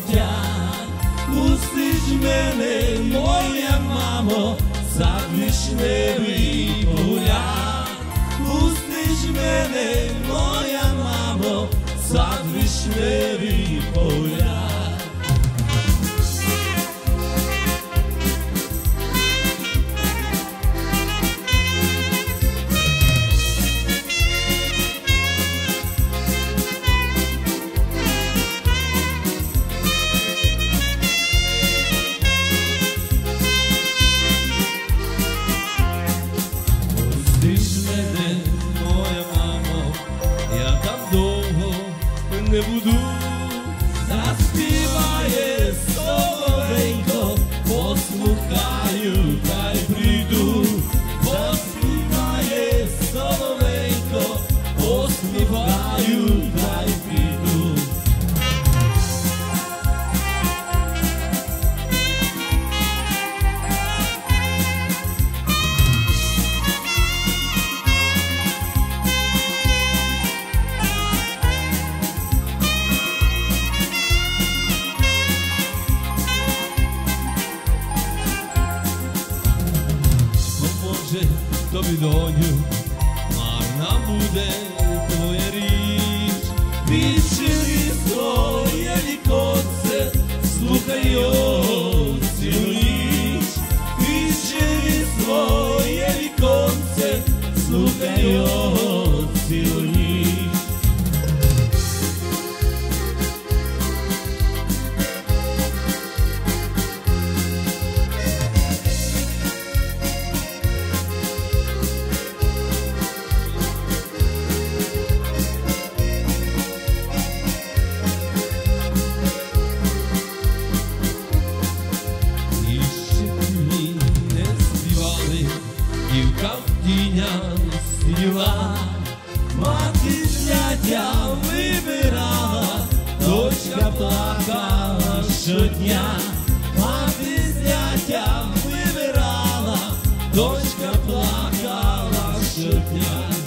тягнотять, пустиш мене, моя мамо, за вишневий погляд, пустиш мене, моя мамо, за вишневий погляд. cabeludo večer to bi donju, marna bude tvoje rič. Bit плакала щодня, мати зятя вибирала, дочка плакала щодня.